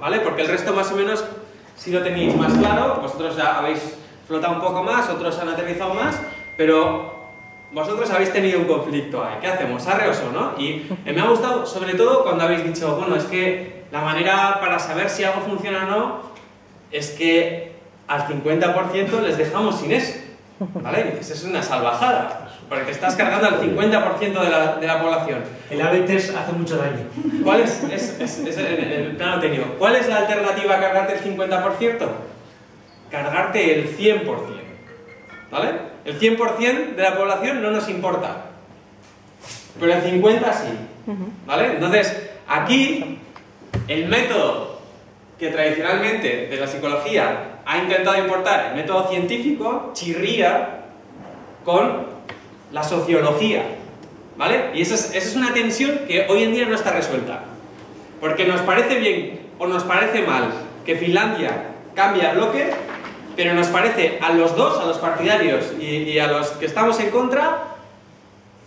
¿vale? Porque el resto más o menos, si lo tenéis más claro, vosotros ya habéis flotado un poco más, otros han aterrizado más, pero vosotros habéis tenido un conflicto ahí. ¿Qué hacemos? ¿Arre o no? Y eh, me ha gustado sobre todo cuando habéis dicho, bueno, es que la manera para saber si algo funciona o no es que al 50% les dejamos sin eso. ¿Vale? Eso es una salvajada, porque te estás cargando al 50% de la, de la población. El a hace mucho daño. ¿Cuál es, es, es, el plano técnico? ¿Cuál es la alternativa a cargarte el 50%? Cargarte el 100%. ¿Vale? El 100% de la población no nos importa, pero el 50% sí. ¿Vale? Entonces, aquí, el método que tradicionalmente de la psicología ha intentado importar el método científico, chirría con la sociología. ¿Vale? Y esa es, una tensión que hoy en día no está resuelta. Porque nos parece bien o nos parece mal que Finlandia cambie a bloque, pero nos parece a los dos, a los partidarios y, a los que estamos en contra,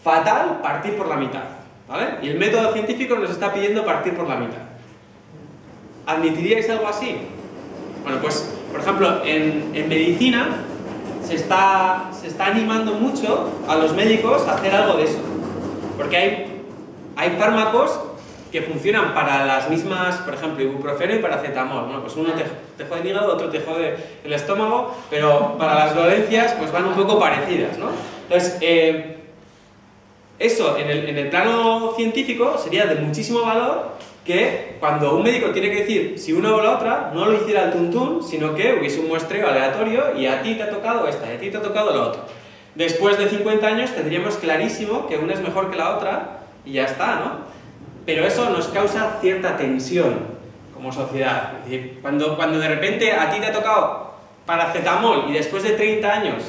fatal partir por la mitad. ¿vale? Y el método científico nos está pidiendo partir por la mitad. ¿Admitiríais algo así? Bueno, pues por ejemplo, en, medicina se está, se está animando mucho a los médicos a hacer algo de eso. Porque hay, hay fármacos que funcionan para las mismas, por ejemplo, ibuprofeno y paracetamol. Bueno, pues uno te, te jode el hígado, otro te jode el estómago, pero para las dolencias pues van un poco parecidas, ¿no? Entonces, eh, eso en el, en el plano científico sería de muchísimo valor que cuando un médico tiene que decir si una o la otra, no lo hiciera el tuntún, sino que hubiese un muestreo aleatorio y a ti te ha tocado esta y a ti te ha tocado la otra. Después de 50 años tendríamos clarísimo que una es mejor que la otra y ya está, ¿no? Pero eso nos causa cierta tensión como sociedad. Es decir, cuando, cuando de repente a ti te ha tocado paracetamol y después de 30 años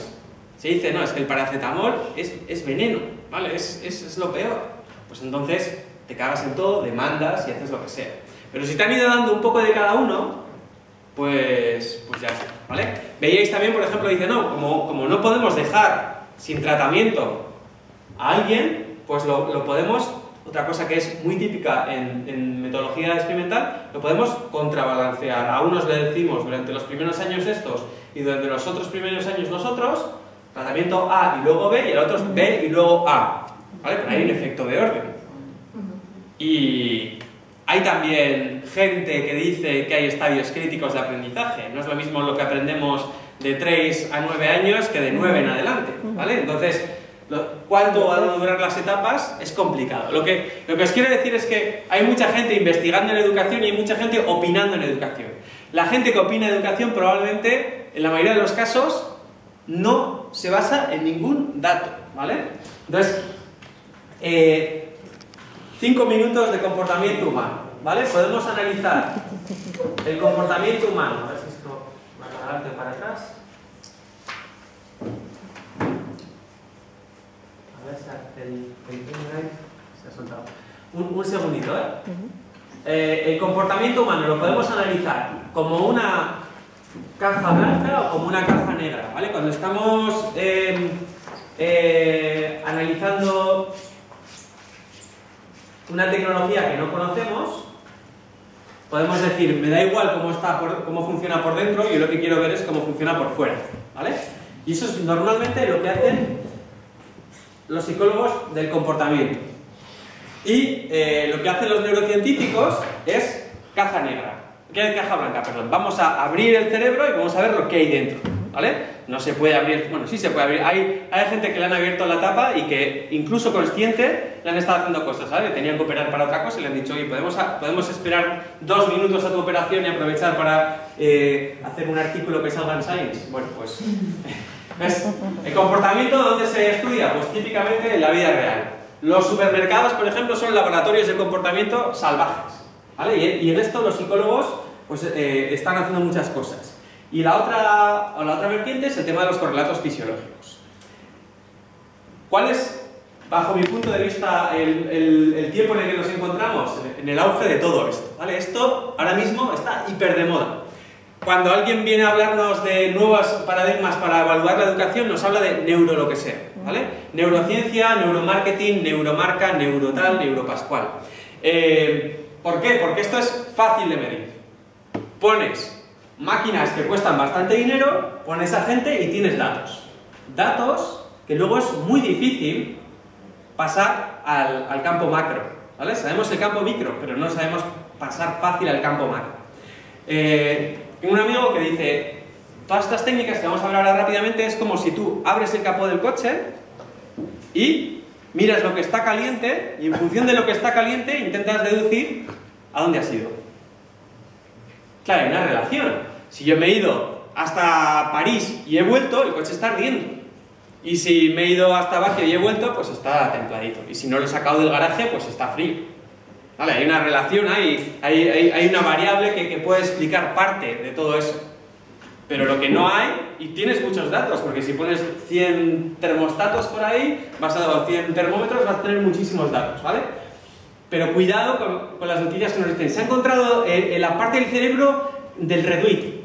se dice, no, es que el paracetamol es, es veneno, ¿vale? Es, es, es lo peor. Pues entonces te cagas en todo, demandas y haces lo que sea. Pero si te han ido dando un poco de cada uno, pues, pues ya está, ¿vale? Veíais también, por ejemplo, dice, no, como, como no podemos dejar sin tratamiento a alguien, pues lo, lo podemos, otra cosa que es muy típica en, en, metodología experimental, lo podemos contrabalancear. A unos le decimos durante los primeros años estos y durante los otros primeros años nosotros, tratamiento A y luego B, y al otro B y luego A. ¿Vale? Pero hay un efecto de orden. Y hay también gente que dice que hay estadios críticos de aprendizaje. No es lo mismo lo que aprendemos de 3 a 9 años que de 9 en adelante, ¿vale? Entonces, cuánto van a durar las etapas es complicado. Lo que, lo que os quiero decir es que hay mucha gente investigando en educación y hay mucha gente opinando en educación. La gente que opina en educación probablemente, en la mayoría de los casos, no se basa en ningún dato, ¿vale? Entonces, eh, Cinco minutos de comportamiento humano, ¿vale? Podemos analizar el comportamiento humano. A ver si esto va adelante para atrás. A ver si el, el se ha soltado. Un, un segundito, ¿eh? ¿eh? El comportamiento humano lo podemos analizar como una caja blanca o como una caja negra, ¿vale? Cuando estamos eh, eh, analizando una tecnología que no conocemos, podemos decir, me da igual cómo, está cómo funciona por dentro, yo lo que quiero ver es cómo funciona por fuera, ¿vale? Y eso es normalmente lo que hacen los psicólogos del comportamiento. Y eh, lo que hacen los neurocientíficos es caja negra, ¿qué es caja blanca? Perdón, vamos a abrir el cerebro y vamos a ver lo que hay dentro. ¿Vale? No se puede abrir, bueno, sí se puede abrir. Hay, hay gente que le han abierto la tapa y que incluso consciente le han estado haciendo cosas, ¿sabes? Tenían que operar para otra cosa y le han dicho, oye, ¿podemos, podemos esperar dos minutos a tu operación y aprovechar para eh, hacer un artículo que salga en Science. Bueno, pues... ¿El comportamiento dónde se estudia? Pues típicamente en la vida real. Los supermercados, por ejemplo, son laboratorios de comportamiento salvajes. ¿vale? Y, en esto los psicólogos pues, eh, están haciendo muchas cosas. Y la otra, o la otra vertiente es el tema de los correlatos fisiológicos. ¿Cuál es, bajo mi punto de vista, el, tiempo en el que nos encontramos? En el auge de todo esto. ¿vale? Esto ahora mismo está hiper de moda. Cuando alguien viene a hablarnos de nuevos paradigmas para evaluar la educación, nos habla de neuro lo que sea. ¿vale? Neurociencia, neuromarketing, neuromarca, neurotal, neuropascual. Eh, ¿Por qué? Porque esto es fácil de medir. pones máquinas que cuestan bastante dinero, pones a gente y tienes datos. Datos que luego es muy difícil pasar al, campo macro. ¿vale? Sabemos el campo micro, pero no sabemos pasar fácil al campo macro. Eh, un amigo que dice, todas estas técnicas que vamos a hablar ahora rápidamente es como si tú abres el capó del coche y miras lo que está caliente y en función de lo que está caliente intentas deducir a dónde has ido. Claro, hay una relación. Si yo me he ido hasta París y he vuelto, el coche está ardiendo. Y si me he ido hasta Bacio y he vuelto, pues está templadito. Y si no lo he sacado del garaje, pues está frío. ¿Vale? Hay una relación, hay, hay, hay una variable que, puede explicar parte de todo eso. Pero lo que no hay, y tienes muchos datos, porque si pones 100 termostatos por ahí, basado en 100 termómetros, vas a tener muchísimos datos, ¿vale? Pero cuidado con, las noticias que nos dicen. Se ha encontrado en, la parte del cerebro del retweet.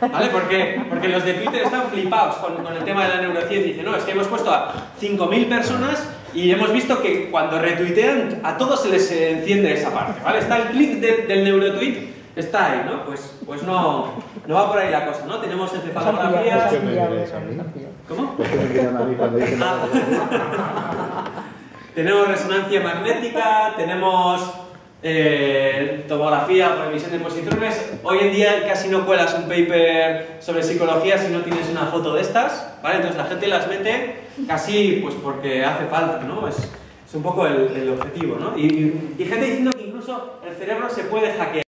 ¿Vale? Porque, porque los de Twitter están flipados con, con el tema de la neurociencia. Dicen, no, es que hemos puesto a 5.000 personas y hemos visto que cuando retuitean a todos se les enciende esa parte, ¿vale? Está el clic del neurotweet, está ahí, ¿no? Pues, pues no, no va por ahí la cosa, ¿no? Tenemos encefalografías... ¿Cómo? tenemos resonancia magnética, tenemos eh, tomografía por emisión de positrones. Hoy en día casi no cuelas un paper sobre psicología si no tienes una foto de estas, ¿vale? Entonces la gente las mete casi pues porque hace falta, ¿no? Es, un poco el, objetivo, ¿no? Y, y, y gente diciendo que incluso el cerebro se puede hackear.